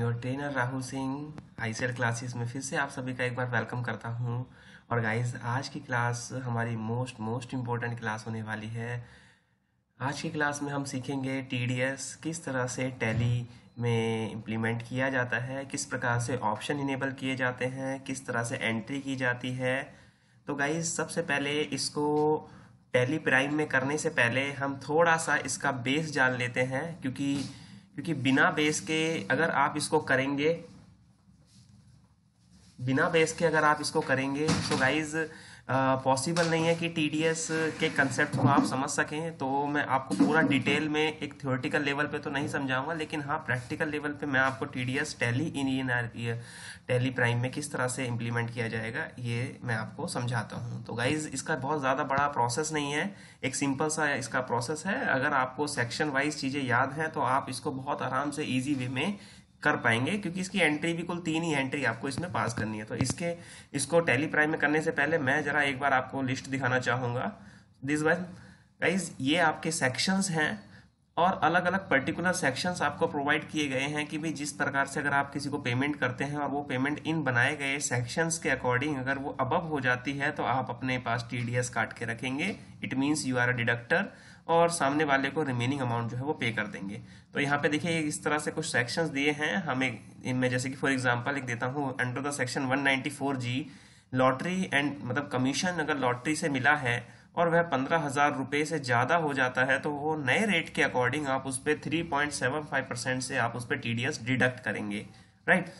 Your trainer Rahul Singh ICL classes में फिर से आप सभी का एक बार वेलकम करता हूँ। और गाइस आज की क्लास हमारी मोस्ट मोस्ट इम्पोर्टेंट क्लास होने वाली है। आज की क्लास में हम सीखेंगे टीडीएस किस तरह से टैली में इम्प्लीमेंट किया जाता है, किस प्रकार से ऑप्शन इनेबल किए जाते हैं, किस तरह से एंट्री की जाती है। तो गाइज़ सबसे पहले इसको टैली प्राइम में करने से पहले हम थोड़ा सा इसका बेस जान लेते हैं, क्योंकि क्योंकि बिना बेस के अगर आप इसको करेंगे, बिना बेस के अगर आप इसको करेंगे तो गाइज़ पॉसिबल नहीं है कि टीडीएस के कंसेप्ट को आप समझ सकें तो मैं आपको पूरा डिटेल में एक थ्योरेटिकल लेवल पे तो नहीं समझाऊँगा, लेकिन हाँ प्रैक्टिकल लेवल पे मैं आपको TDS Tally in Tally Prime में किस तरह से इम्प्लीमेंट किया जाएगा, ये मैं आपको समझाता हूँ। तो गाइज़ इसका बहुत ज़्यादा बड़ा प्रोसेस नहीं है, एक सिंपल सा इसका प्रोसेस है। अगर आपको सेक्शन वाइज चीज़ें याद हैं तो आप इसको बहुत आराम से ईजी वे में कर पाएँगे, क्योंकि इसकी एंट्री भी कुल तीन ही एंट्री आपको इसमें पास करनी है। तो इसके, इसको टेली प्राइम में करने से पहले मैं जरा एक बार आपको लिस्ट दिखाना चाहूँगा। दिस वन गाइज़ ये आपके सेक्शंस हैं और अलग अलग पर्टिकुलर सेक्शंस आपको प्रोवाइड किए गए हैं कि भाई जिस प्रकार से अगर आप किसी को पेमेंट करते हैं और वो पेमेंट इन बनाए गए सेक्शंस के अकॉर्डिंग अगर वो अबव हो जाती है तो आप अपने पास टीडीएस काट के रखेंगे। It means you are a deductor और सामने वाले को रिमेनिंग अमाउंट जो है वो पे कर देंगे। तो यहाँ पे देखिए, इस तरह से कुछ सेक्शंस दिए हैं। हमें इनमें जैसे कि फॉर एग्जांपल एक देता हूँ under the section 194 G lottery and मतलब कमीशन अगर लॉटरी से मिला है और वह पंद्रह हज़ार रुपए से ज़्यादा हो जाता है तो वो नए रेट के अकॉर्डिंग आप उस पर three point seven five percent से आप उस पर टीडीएस डिडक्ट करेंगे राइट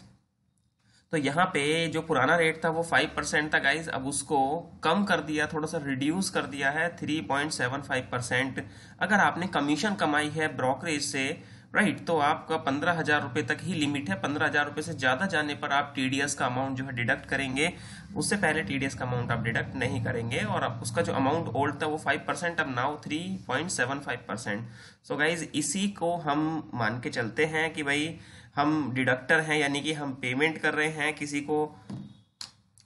तो यहाँ पे जो पुराना रेट था वो फाइव परसेंट था गाइज़ अब उसको कम कर दिया थोड़ा सा रिड्यूस कर दिया है three point seven five percent अगर आपने कमीशन कमाई है ब्रोकरेज से राइट तो आपका पंद्रह हज़ार रुपए तक ही लिमिट है। पंद्रह हज़ार रुपए से ज़्यादा जाने पर आप टीडीएस का अमाउंट जो है डिडक्ट करेंगे, उससे पहले टीडीएस का अमाउंट आप डिडक्ट नहीं करेंगे और अब उसका जो अमाउंट ओल्ड था वो फाइव परसेंट अब now three point seven five percent so guys इसी को हम मान के चलते हैं कि भाई हम डिडक्टर हैं, यानी कि हम पेमेंट कर रहे हैं, किसी को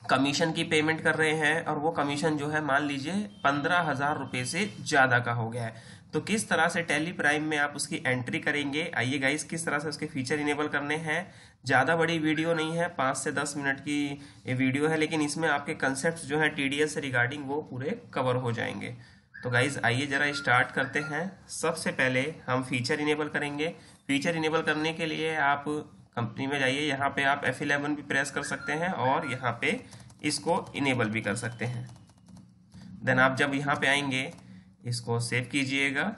कमीशन की पेमेंट कर रहे हैं और वो कमीशन जो है, मान लीजिए, पंद्रह हज़ार रुपए से ज़्यादा का हो गया है। तो किस तरह से टेली प्राइम में आप उसकी एंट्री करेंगे? आइए गाइस किस तरह से उसके फीचर इनेबल करने हैं? ज़्यादा बड़ी वीडियो नहीं है, पाँच से दस मिनट की वीडियो है, लेकिन इसमें आपके कंसेप्ट जो है टीडीएस से रिगार्डिंग वो पूरे कवर हो जाएँगे। तो गाइज़ आइए जरा स्टार्ट करते हैं। सबसे पहले हम फीचर इनेबल करेंगे। फीचर इनेबल करने के लिए आप कंपनी में जाइए। यहाँ पे आप एफ़ इलेवन भी प्रेस कर सकते हैं और यहाँ पे इसको इनेबल भी कर सकते हैं। देन आप जब यहाँ पे आएँगे इसको सेव कीजिएगा।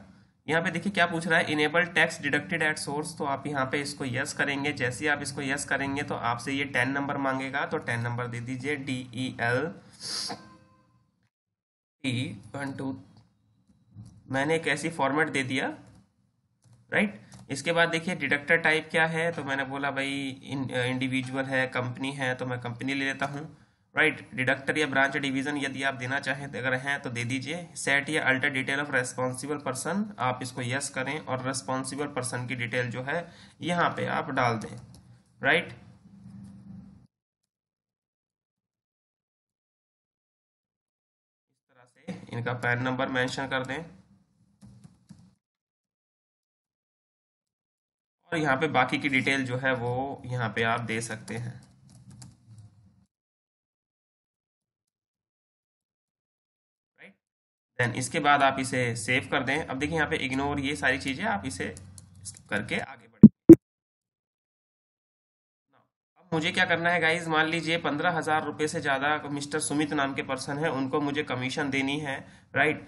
यहाँ पे देखिए क्या पूछ रहा है enable tax deducted at source तो आप यहाँ पे इसको यस करेंगे। जैसे ही आप इसको यस करेंगे तो आपसे ये टेन नंबर मांगेगा तो टेन नंबर दे दीजिए D E L T one two मैंने एक ऐसी फॉर्मेट दे दिया राइट इसके बाद देखिए डिडक्टर टाइप क्या है तो मैंने बोला, भाई इंडिविजुअल है कंपनी है तो मैं कंपनी ले लेता हूँ। राइट डिडक्टर या ब्रांच डिवीज़न यदि आप देना चाहें, अगर हैं तो दे दीजिए। सेट या alter detail of responsible person आप इसको यस करें और रेस्पॉन्सिबल पर्सन की डिटेल जो है, यहाँ पे आप डाल दें। राइट से इनका पैन नंबर मेंशन कर दें। और यहाँ पे बाकी की डिटेल जो है, वो यहाँ पे आप दे सकते हैं। देन इसके बाद आप इसे सेव कर दें। अब देखिए यहाँ पे इग्नोर ये सारी चीज़ें, आप इसे करके आगे बढ़े। अब मुझे क्या करना है गाइज़ मान लीजिए पंद्रह हज़ार रुपए से ज़्यादा मिस्टर सुमित नाम के पर्सन है, उनको मुझे कमीशन देनी है राइट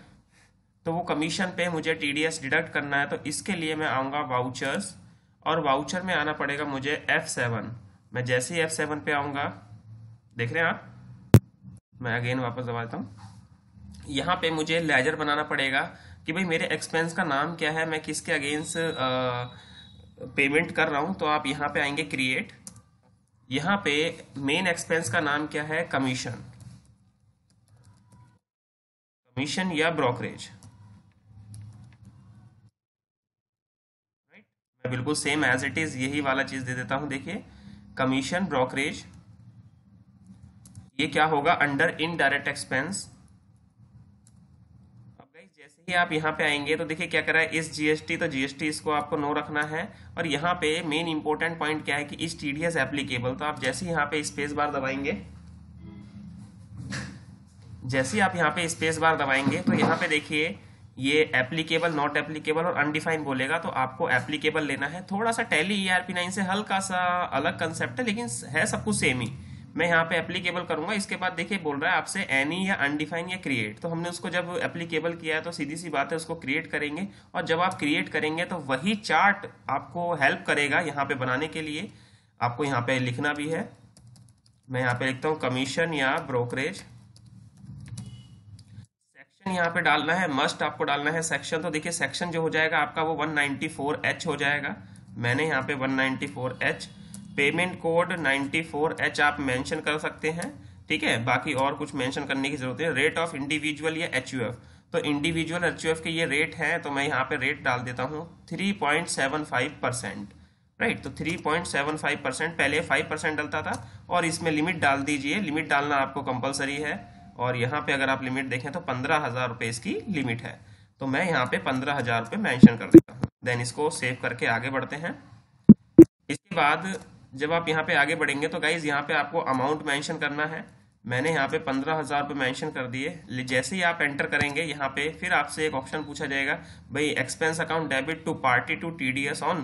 तो वो कमीशन पे मुझे टीडीएस डिडक्ट करना है तो इसके लिए मैं आऊँगा वाउचर्स और वाउचर में आना पड़ेगा मुझे F7 मैं जैसे ही F7 पे आऊँगा, देख रहे हैं आप? मैं अगेन वापस दबा देता हूँ। यहाँ पे मुझे लेजर बनाना पड़ेगा कि भाई मेरे एक्सपेंस का नाम क्या है, मैं किसके अगेंस्ट पेमेंट कर रहा हूँ तो आप यहाँ पे आएँगे क्रिएट यहाँ पे मेन एक्सपेंस का नाम क्या है? कमीशन कमीशन या ब्रोकरेज मैं बिल्कुल सेम एज इट इज़ यही वाला चीज़ दे देता हूँ, देखिए। कमीशन ब्रोकरेज ये क्या होगा? अंडर इनडायरेक्ट एक्सपेंस आप यहाँ पे आएँगे तो देखिए क्या कर रहा है, इस जीएसटी तो जीएसटी इसको आपको नो रखना है, और यहाँ पे मेन इंपॉर्टेंट पॉइंट क्या है कि इस टीडीएस एप्लीकेबल तो आप जैसे यहाँ पे स्पेस बार दबाएँगे, जैसे ही आप यहाँ पे स्पेस बार दबाएँगे तो यहाँ पे देखिए, ये एप्लीकेबल नॉट एप्लीकेबल और अनडिफाइंड बोलेगा तो आपको एप्लीकेबल लेना है। थोड़ा सा टेली ईआरपी नाइन से हल्का सा अलग कंसेप्ट है, लेकिन है सब कुछ सेम ही। मैं यहाँ पे एप्लीकेबल करूँगा। इसके बाद देखिए, बोल रहा है आपसे एनी या अनडिफाइन या क्रिएट तो हमने उसको जब एप्लीकेबल किया है तो सीधी सी बात है, उसको क्रिएट करेंगे। और जब आप क्रिएट करेंगे तो वही चार्ट आपको हेल्प करेगा यहाँ पे बनाने के लिए। आपको यहाँ पे लिखना भी है। मैं यहाँ पे लिखता हूँ कमीशन या ब्रोकरेज सेक्शन यहाँ पे डालना है मस्ट आपको डालना है सेक्शन तो देखिए सेक्शन जो हो जाएगा आपका वो 194H हो जाएगा। मैंने यहाँ पे 194H पेमेंट कोड 94H आप मेंशन कर सकते हैं, ठीक है? बाकी और कुछ मेंशन करने की ज़रूरत है रेट ऑफ़ इंडिविजुअल या एचयूएफ तो इंडिविजुअल एचयूएफ के ये रेट है तो मैं यहाँ पे रेट डाल देता हूँ 3.75 परसेंट राइट तो 3.75 परसेंट पहले 5 परसेंट डलता था, और इसमें लिमिट डाल दीजिए। लिमिट डालना आपको कंपलसरी है, और यहाँ पे अगर आप लिमिट देखें तो पंद्रह हज़ार रुपए इसकी लिमिट है। तो मैं यहाँ पे पंद्रह हज़ार रुपए मैंशन कर देता हूँ। देन इसको सेव करके आगे बढ़ते हैं। इसके बाद जब आप यहाँ पे आगे बढ़ेंगे तो गाइज़ यहाँ पे आपको अमाउंट मेंशन करना है। मैंने यहाँ पे पंद्रह हज़ार रुपये मैंशन कर दिए। जैसे ही आप एंटर करेंगे यहाँ पे, फिर आपसे एक ऑप्शन पूछा जाएगा, भाई expense account debit to party to TDS on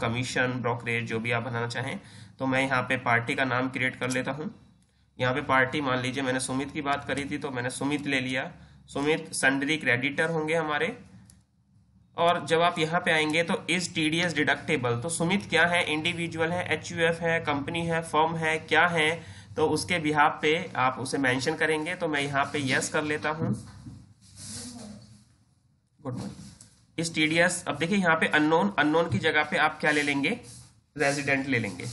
commission brokerage जो भी आप बनाना चाहें तो मैं यहाँ पे पार्टी का नाम क्रिएट कर लेता हूँ। यहाँ पे पार्टी मान लीजिए मैंने सुमित की बात करी थी तो मैंने सुमित ले लिया। सुमित संडरी क्रेडिटर होंगे हमारे। और जब आप यहाँ पे आएँगे तो इज़ टीडीएस डिडक्टेबल तो सुमित, क्या है? इंडिविजुअल है एच यू एफ़ है कंपनी है फर्म है, क्या है? तो उसके बिहार पे आप उसे मेंशन करेंगे। तो मैं यहाँ पे यस कर लेता हूँ। गुड मॉर्निंग इस टीडीएस अब देखिए यहाँ पे अननोन अननोन की जगह पे आप क्या ले लेंगे? रेजिडेंट ले लेंगे।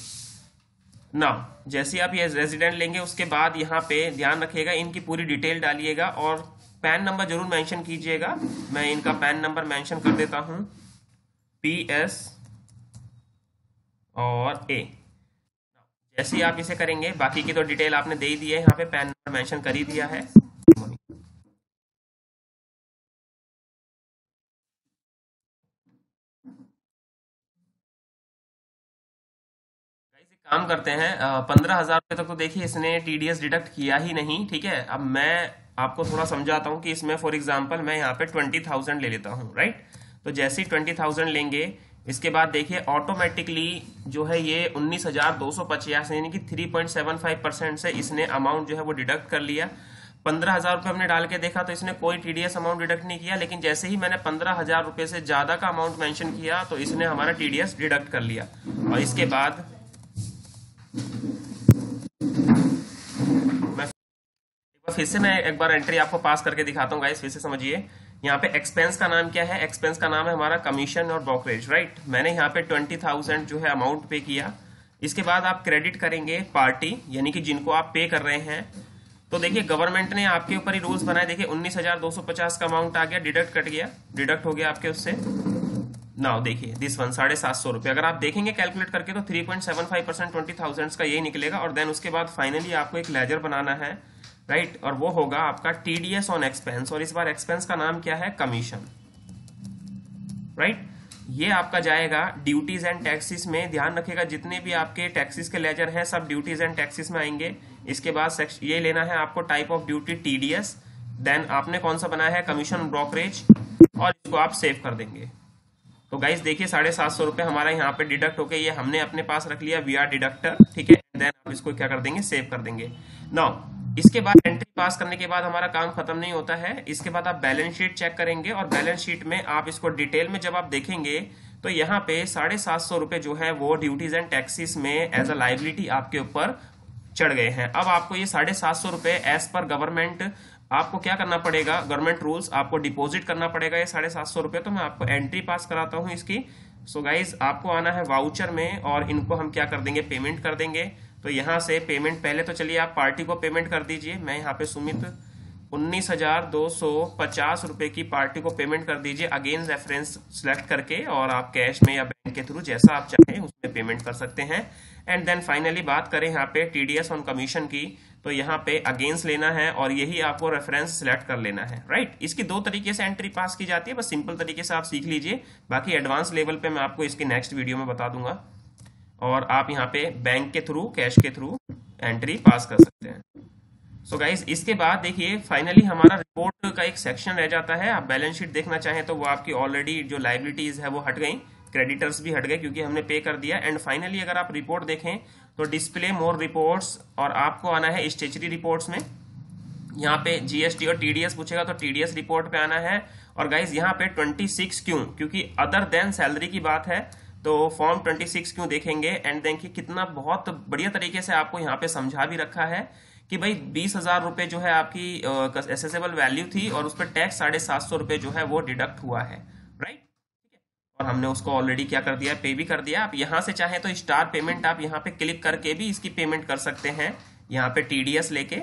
ना जैसे आप ये रेजिडेंट लेंगे, उसके बाद यहाँ पे ध्यान रखिएगा, इनकी पूरी डिटेल डालिएगा और पैन नंबर ज़रूर मेंशन कीजिएगा। मैं इनका पैन नंबर मेंशन कर देता हूँ। पी एस और ए जैसे ही आप इसे करेंगे, बाकी की तो डिटेल आपने दे ही दी है। यहाँ पे पैन नंबर मेंशन कर ही दिया है। काम करते हैं। पंद्रह हज़ार रुपए तक तो देखिए, इसने टीडीएस डिडक्ट किया ही नहीं, ठीक है? अब मैं आपको थोड़ा समझाता हूँ कि इसमें फॉर एग्ज़ाम्पल मैं यहाँ पे ट्वेंटी थाउज़ेंड ले लेता हूँ राइट तो जैसे ही ट्वेंटी थाउज़ेंड लेंगे, इसके बाद देखिए ऑटोमेटिकली जो है ये उन्नीस हज़ार दो सौ पचास, यानी कि three point seven five percent से इसने अमाउंट जो है वो डिडक्ट कर लिया। पंद्रह हज़ार रुपये हमने डाल के देखा तो इसने कोई टीडीएस अमाउंट डिडक्ट नहीं किया, लेकिन जैसे ही मैंने पंद्रह हज़ार रुपये से ज़्यादा का अमाउंट मेंशन किया तो इसने हमारा टीडीएस डिडक्ट कर लिया। और इसके बाद फिर से मैं एक बार एंट्री आपको पास करके दिखाता हूँ गाइस फिर से समझिए। यहाँ पे एक्सपेंस का नाम क्या है? एक्सपेंस का नाम है हमारा कमीशन और ब्रोकरेज राइट मैंने यहाँ पे ट्वेंटी थाउज़ेंड जो है अमाउंट पे किया। इसके बाद आप क्रेडिट करेंगे पार्टी यानी कि जिनको आप पे कर रहे हैं। तो देखिए गवर्नमेंट ने आपके ऊपर ही रूल्स बनाए। देखिए, उन्नीस हज़ार दो सौ पचास का अमाउंट आ गया डिडक्ट कट गया। डिडक्ट हो गया आपके उससे। नाउ देखिए दिस वन साढ़े सात सौ रुपए अगर आप देखेंगे कैलकुलेट करके तो three point seven five percent twenty thousand का यही निकलेगा। और देन उसके बाद फाइनली आपको एक लेजर बनाना है। राइट? और वो होगा आपका टीडीएस ऑन एक्सपेंस। और इस बार एक्सपेंस का नाम क्या है? कमीशन। राइट? ये आपका जाएगा ड्यूटीज़ एंड टैक्सेस में। ध्यान रखेगा जितने भी आपके टैक्सेस के लेजर हैं, सब ड्यूटीज़ एंड टैक्सेस में आएँगे। इसके बाद ये लेना है आपको type of duty TDS. Then आपने कौन सा बनाया है? Commission brokerage. और इसको आप सेव कर देंगे। तो गाइज़ देखिए, साढ़े सात सौ रुपए हमारा यहाँ पे डिडक्ट होके ये हमने अपने पास रख लिया। वी आर डिडक्टर, ठीक है? देन आप इसको क्या कर देंगे? सेव कर देंगे। नाउ इसके बाद एंट्री पास करने के बाद हमारा काम खत्म नहीं होता है। इसके बाद आप बैलेंस शीट चेक करेंगे और बैलेंस शीट में आप इसको डिटेल में जब आप देखेंगे तो यहाँ पे साढ़े सात सौ रुपए जो है वो ड्यूटीज़ एंड टैक्सीज में एज अ लाइबिलिटी आपके ऊपर चढ़ गए हैं। अब आपको ये साढ़े सात सौ रुपए एज पर गवर्नमेंट आपको क्या करना पड़ेगा? गवर्नमेंट रूल्स आपको डिपॉजिट करना पड़ेगा ये साढ़े सात सौ रुपए। तो मैं आपको एंट्री पास कराता हूँ इसकी। सो so गाइज़ आपको आना है वाउचर में और इनको हम क्या कर देंगे? पेमेंट कर देंगे। तो यहाँ से पेमेंट पहले तो चलिए आप पार्टी को पेमेंट कर दीजिए। मैं यहाँ पे सुमित उन्नीस हज़ार दो सौ पचास रुपए की पार्टी को पेमेंट कर दीजिए। अगेन रेफरेंस सिलेक्ट करके और आप कैश में या बैंक के थ्रू जैसा आप चाहें उसमें पेमेंट कर सकते हैं। एंड देन फाइनली बात करें यहाँ पे टीडीएस ऑन कमीशन की। तो यहाँ पे अगेंस्ट लेना है और यही आपको रेफरेंस सिलेक्ट कर लेना है। राइट इसकी दो तरीके से एंट्री पास की जाती है। बस सिंपल तरीके से आप सीख लीजिए। बाकी एडवांस लेवल पे मैं आपको इसके नेक्स्ट वीडियो में बता दूँगा। और आप यहाँ पे बैंक के थ्रू कैश के थ्रू एंट्री पास कर सकते हैं। सो so गाइज़ इसके बाद देखिए फाइनली हमारा रिपोर्ट का एक सेक्शन रह जाता है। आप बैलेंस शीट देखना चाहें तो वो आपकी ऑलरेडी जो लाइबिलिटीज है वो हट गई क्रेडिटर्स भी हट गए क्योंकि हमने पे कर दिया। एंड फाइनली अगर आप रिपोर्ट देखें तो डिस्प्ले मोर रिपोर्ट्स और आपको आना है स्टेचरी रिपोर्ट्स में। यहाँ पे जीएसटी और टीडीएस पूछेगा तो टीडीएस रिपोर्ट पे आना है। और गाइज़ यहाँ पे 26 क्यों? क्योंकि अदर देन सैलरी की बात है तो फॉर्म 26 क्यों देखेंगे? एंड देखिए कितना बहुत बढ़िया तरीके से आपको यहाँ पे समझा भी रखा है कि भाई बीस हज़ार रुपए जो है आपकी एसेसेबल वैल्यू थी और उस पर टैक्स साढ़े सात सौ रुपए जो है वो डिडक्ट हुआ है राइट और हमने उसको ऑलरेडी क्या कर दिया पे भी कर दिया। आप यहाँ से चाहें तो स्टार पेमेंट आप यहाँ पे क्लिक करके भी इसकी पेमेंट कर सकते हैं, यहाँ पे टीडीएस लेके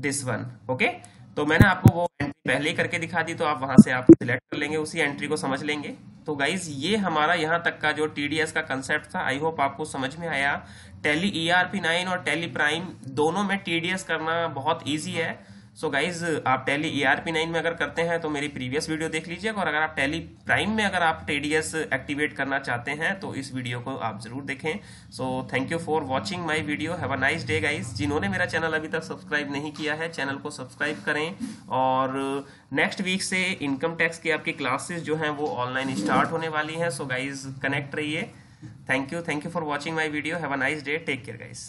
दिस वन ओके तो मैंने आपको वो एंट्री पहले ही करके दिखा दी तो आप वहाँ से आप सिलेक्ट कर लेंगे, उसी एंट्री को समझ लेंगे। तो गाइज़ ये हमारा यहाँ तक का जो टीडीएस का कंसेप्ट था आई होप आपको समझ में आया। Tally E R P nine और टेली प्राइम दोनों में टीडीएस करना बहुत ईजी है। सो गाइज़ आप टेली ई आर नाइन में अगर करते हैं तो मेरी प्रीवियस वीडियो देख लीजिएगा और अगर आप टेली प्राइम में अगर आप टीडीएस एक्टिवेट करना चाहते हैं तो इस वीडियो को आप ज़रूर देखें। So thank you for watching my video have a nice day guys जिन्होंने मेरा चैनल अभी तक सब्सक्राइब नहीं किया है चैनल को सब्सक्राइब करें। और नेक्स्ट वीक से इनकम टैक्स की आपकी क्लासेस जो हैं, वो ऑनलाइन स्टार्ट होने वाली हैं। सो गाइज़ कनेक्ट रहिए। Thank you thank you for watching my video have a nice day take care guys